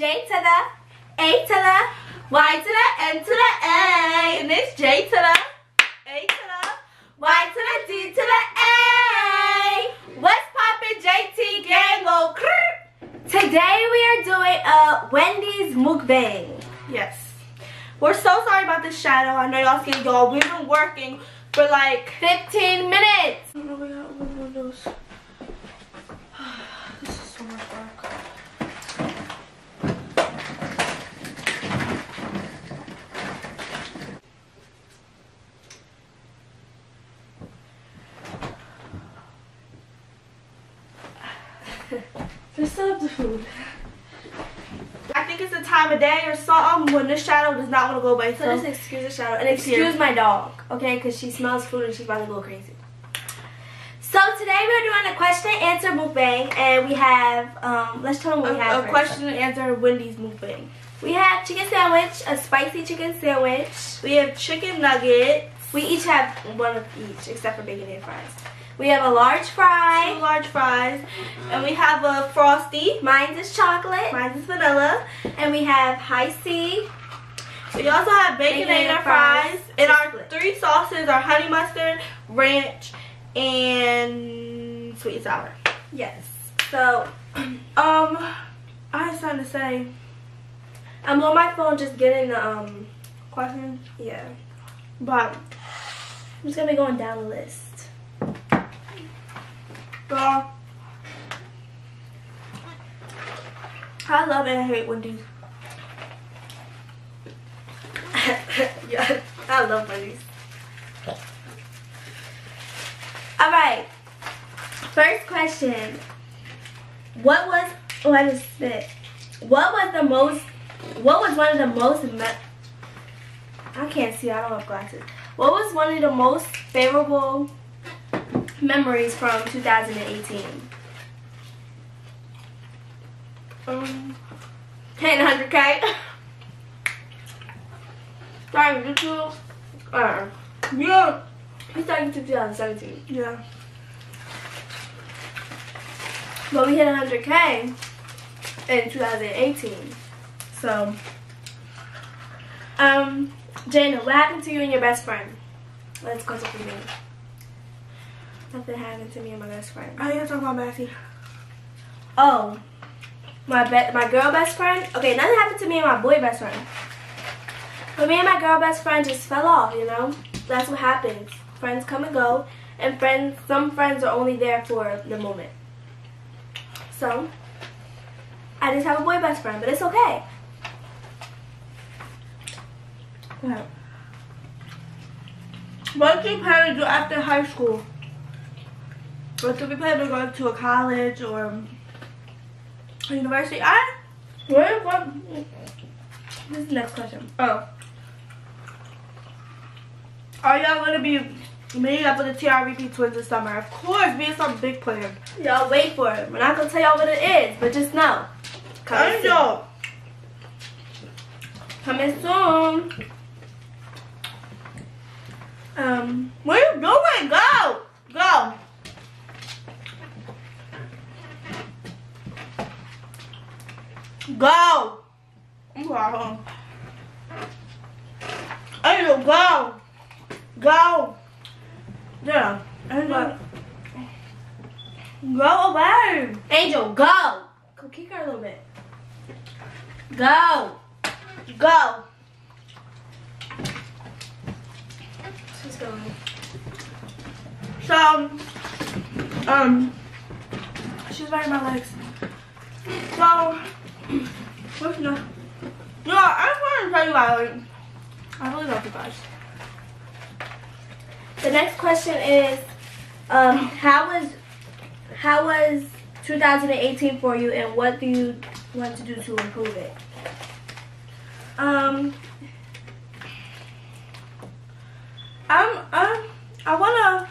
J to the A to the Y to the N to the A. And it's J to the A to the Y to the D to the A. What's poppin', JT gang? Today we are doing a Wendy's mukbang. Yes. We're so sorry about the shadow. I know y'all see y'all. We've been working for like 15 minutes. I don't know, we got one of those. This is so much work. The food. I think it's the time of day or something when this shadow does not want to go away. So So, just excuse the shadow and excuse my dog, okay? Because she smells food and she's about to go crazy. So today we're doing a question and answer mukbang, and we have um, let's tell them what we have. a question and answer Wendy's moving. We have chicken sandwich, a spicy chicken sandwich. We have chicken nuggets, We each have one of each, except for bacon and fries. We have a large fry. two large fries, and we have a frosty. Mine is chocolate, Mine is vanilla. and we have Hi-C. We also have bacon, Bacon and and fries. fries. And our three sauces are honey mustard, ranch, and sweet and sour. Yes. So Um, I have something to say. I'm on my phone, just getting the um. questions. Yeah, but I'm just gonna be going down the list. Girl, I love and hate Wendy's. yeah, I love Wendy's. All right. First question. What was? Oh, I just spit. What was the most? What was one of the most? I can't see. I don't have glasses. What was one of the most favorable memories from 2018? Um, Hitting 100k. sorry, did you? Uh, Yeah, we started 2017. yeah. But we hit 100k in 2018. So, um, Jayna, what happened to you and your best friend? Let's go to the me. Nothing happened to me and my best friend. I ain't talking about Maxie. Oh, my be- my girl best friend. Okay, nothing happened to me and my boy best friend. But me and my girl best friend just fell off. You know, that's what happens. Friends come and go, and friends. Some friends are only there for the moment. So, I just have a boy best friend, but it's okay. What do you plan to do after high school? What do we plan to go to a college or a university? I What? What? This is the next question. oh. Are y'all gonna be meeting up with the TRVP twins this summer? Of course, be some big plan. Y'all wait for it. We're not gonna tell y'all what it is, but just know. Coming I soon. know. Coming soon. Um, What are you going? Go! Go! Go! I'm going home. I need to go! Go! Yeah. To Go away! Angel, go. Go kick her a little bit. Go. Go! She's going. So, um, she's biting my legs. So, what's no? No, I just want to tell you guys, like, I really love you guys. The next question is, um, how was how was 2018 for you, and what do you want to do to improve it? Um, I'm, I'm, I wanna,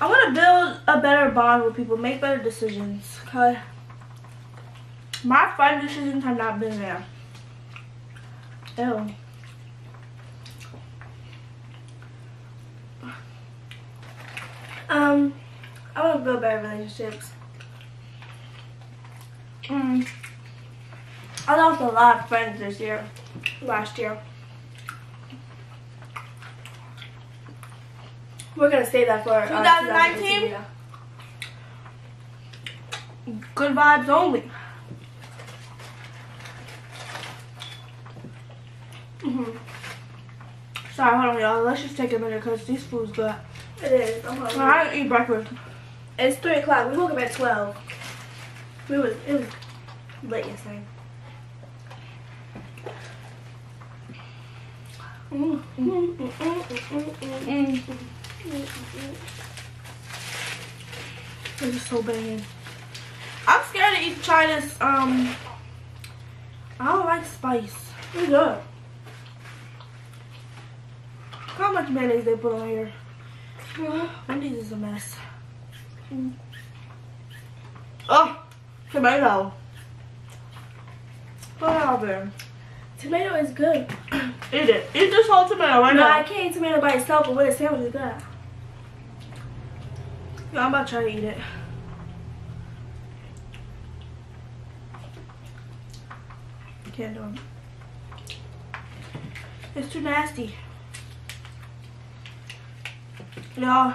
I wanna build a better bond with people, make better decisions. Cause my fun decisions have not been there. Ew. Um, I want to build better relationships. Mm. I lost a lot of friends this year. last year. We're gonna save that for uh, 2019? 2018, yeah. Good vibes only. Mhm. Sorry, hold on, y'all. Let's just take a minute because this food's good. It is. I'm hungry. I didn't eat breakfast. It's three o'clock. We woke up at twelve. We was it was late yesterday. Mm, mm, mm, mm, mm, mm, mm. Mm. This is so banging. I'm scared to eat try this. Um, I don't like spice. It's good. How much mayonnaise they put on here. Wendy's is a mess. Mm. Oh, tomato. Put it out there. Tomato is good. Eat it. Eat this whole tomato right no, now. I can't eat tomato by itself, but with a sandwich is good. Yeah, I'm about to try to eat it. Can't do it. It's too nasty. Y'all.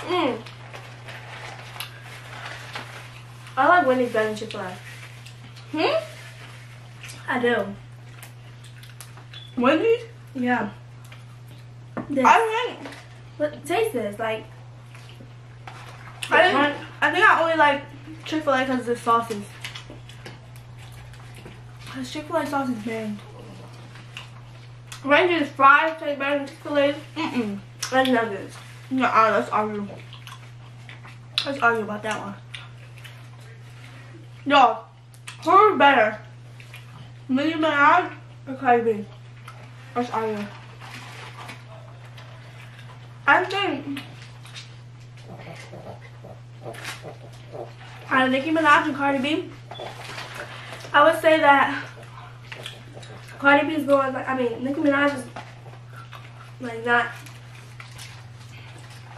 Mm. I like Wendy's better than Chick-fil-A. Hmm? I do. Wendy's? Yeah. This. I think But taste this, like. I think, I think I only like Chick-fil-A because of the sauces. Cause Chick-fil-A sauce is banned. Rangers fries taste better than Chick-fil-A. Mm-mm. And nuggets. No, uh, let's argue. Let's argue about that one. Yo, who's better? Nicki Minaj or Cardi B? Let's argue. I think out of Nicki Minaj and Cardi B, I would say that Cardi B's going, like, I mean, Nicki Minaj is, like, not.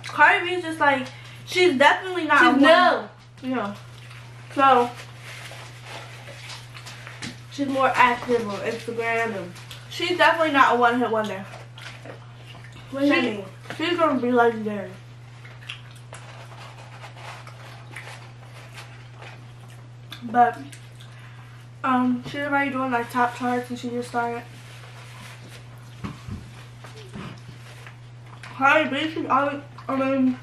Cardi B is just like she's definitely not. She's a one- no. Yeah. So She's more active on Instagram and. she's definitely not a one-hit wonder. What She-? She's gonna be legendary. But um, she's already doing like top charts and she just started. Cardi B, she's always, I mean,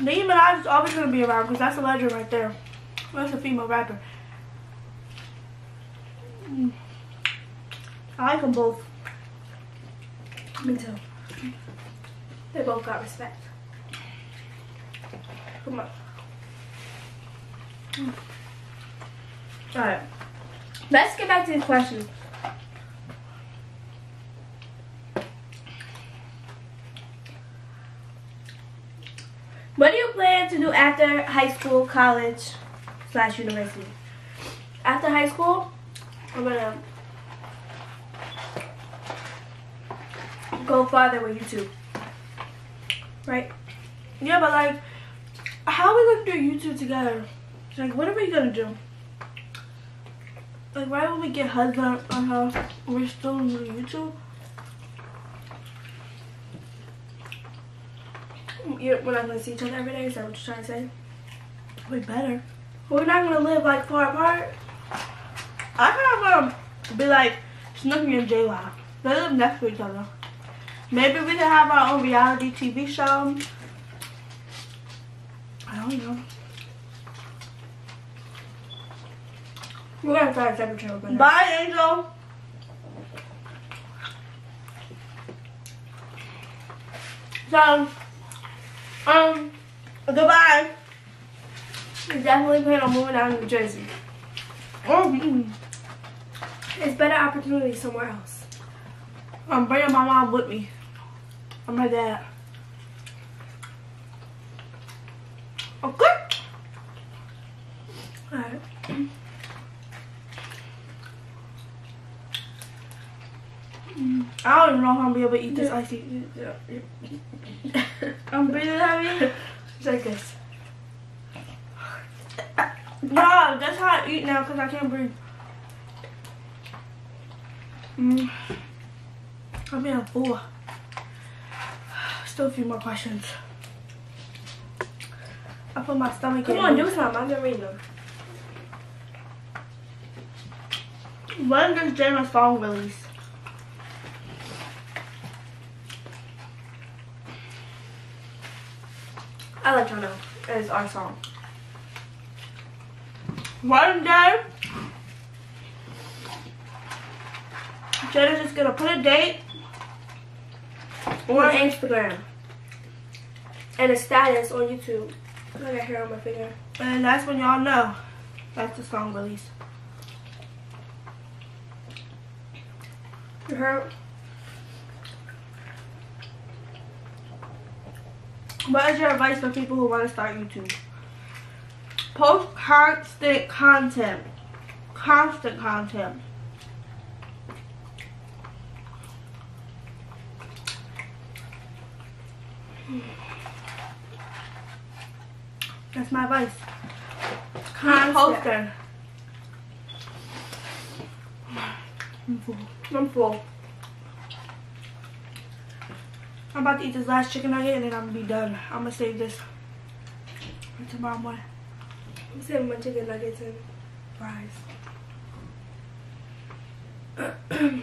Nicki Minaj is always gonna be around because that's a legend right there. That's a female rapper. Mm. I like them both. Me too. They both got respect. Come on. Alright. Let's get back to the questions. What do you plan to do after high school, college, slash university? After high school, I'm gonna go farther with YouTube. Right? Yeah, but like, how are we gonna do YouTube together? Like, what are we gonna do? Like, right when we get husband on her, we're still doing YouTube. We're not gonna see each other every day. Is that what you're trying to say? We better. We're not gonna live like far apart. I kind of um, be like Snooki and JWoww. They live next to each other. Maybe we can have our own reality TV show. I don't know. We're gonna start a separate channel. but- Bye, Angel. So, um, goodbye. We definitely plan on moving out of New Jersey. Oh, mm. It's better opportunity somewhere else. I'm bringing my mom with me. And my dad. Okay. Alright. I don't even know if I'm gonna be able to eat this icy. I'm breathing heavy. like this. No, that's how I eat now because I can't breathe. Mm. I'm being full. Still a few more questions. I put my stomach Come in. on, do something. I've been reading them. When does Jenna's song release? I let y'all know. It's our song. One day, Jenna's just gonna put a date On Instagram. And a status on YouTube. I got hair on my finger. and that's when y'all know that's the song release. You heard? What is your advice for people who want to start YouTube? Post constant content. Constant content. That's my advice. Constant. posting. I'm full. I'm full. I'm about to eat this last chicken nugget and then I'm gonna be done. I'm gonna save this for tomorrow morning. I'm saving my chicken nuggets and fries.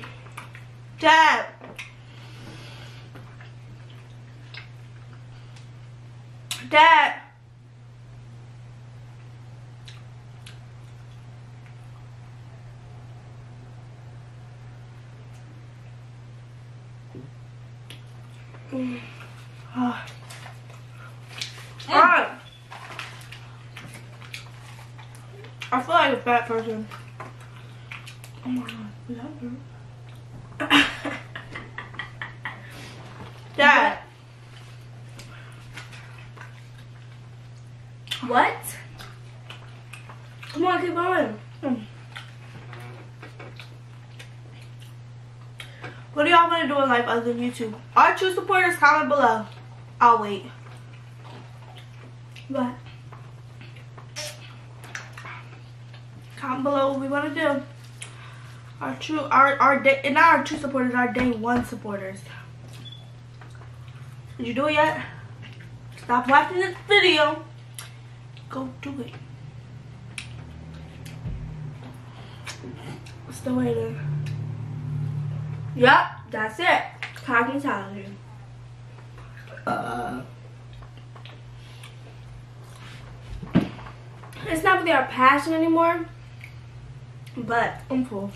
Dad. Dad. Mm. Ah. Alright. I feel like a fat person. Oh my god, is that burp? Dad. What? Come on, keep going. What do y'all want to do in life other than YouTube? Our true supporters, comment below. I'll wait. What? Comment below what we want to do. Our true, our, our day, and not our true supporters, our day one supporters. Did you do it yet? Stop watching this video. Go do it. Still waiting. Yep, that's it. Cognitality. Uh, It's not really our passion anymore. But I'm full.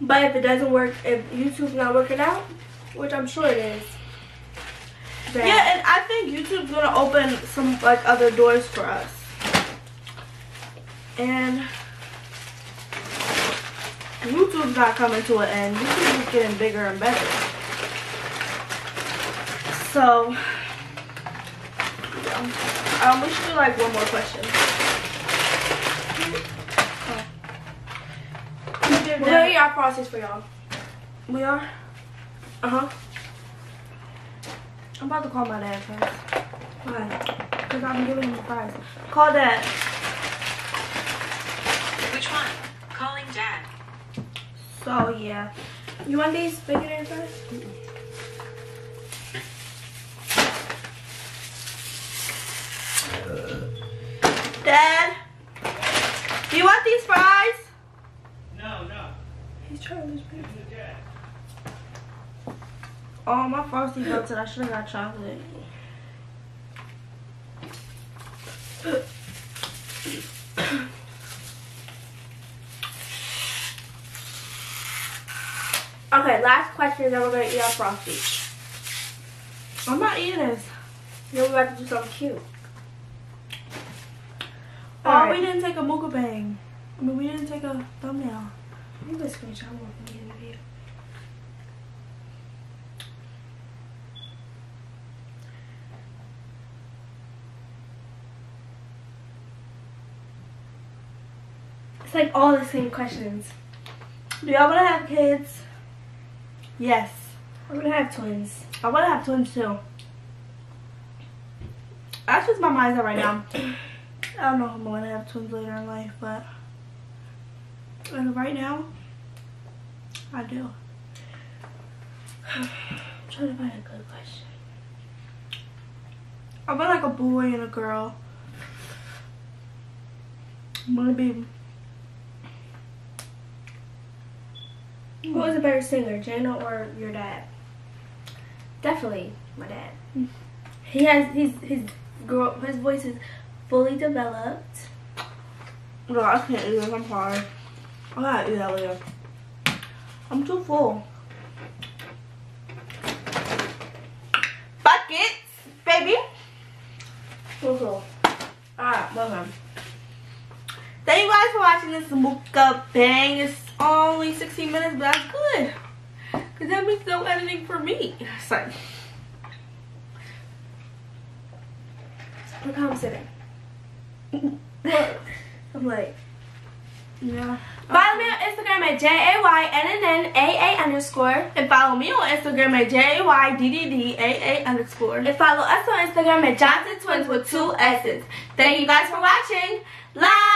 but if it doesn't work, if YouTube's not working out, which I'm sure it is. Yeah, and I think YouTube's gonna open some like other doors for us. And YouTube's not coming to an end. YouTube is getting bigger and better. So yeah. um, we should do like one more question. You We're gonna our process for y'all. We are. Uh huh. I'm about to call my dad first. Why? Because I'm giving him the prize. Call dad. So yeah. You want these bigger than first? Dad, do you want these fries? No, no. He's trying to lose weight. Oh, my frosty melted. I should have got chocolate. Okay, last question, then we're gonna eat our frosty. I'm not eating this. Then we're about to do something cute. Oh, Alright. we didn't take a mukbang. I mean, we didn't take a thumbnail. I'm just gonna try one for the interview. It's like all the same questions. Do y'all want to have kids? Yes. I'm gonna have twins. I want to have twins too. that's just my mindset right now. I don't know if I'm gonna have twins later in life, but right now, I do. I'm trying to find a good question. I've been like a boy and a girl. I'm gonna be. Who was a better singer, Jayna or your dad? Definitely my dad. He has his his girl his voice is fully developed. No, I can't eat this. I'm sorry. I gotta eat that later. I'm too full. Buckets, baby. Cool, cool. Alright, welcome. Thank you guys for watching this mukbang. Only 16 minutes, but that's good. Because that means no editing for me. So, Look how I'm sitting. I'm like. Yeah. Follow me on Instagram at J A Y N N N A A underscore. And follow me on Instagram at J-A-Y-D-D-D-A-A underscore. And follow us on Instagram at Johnston Twins with two S's. Thank you guys for watching. Love.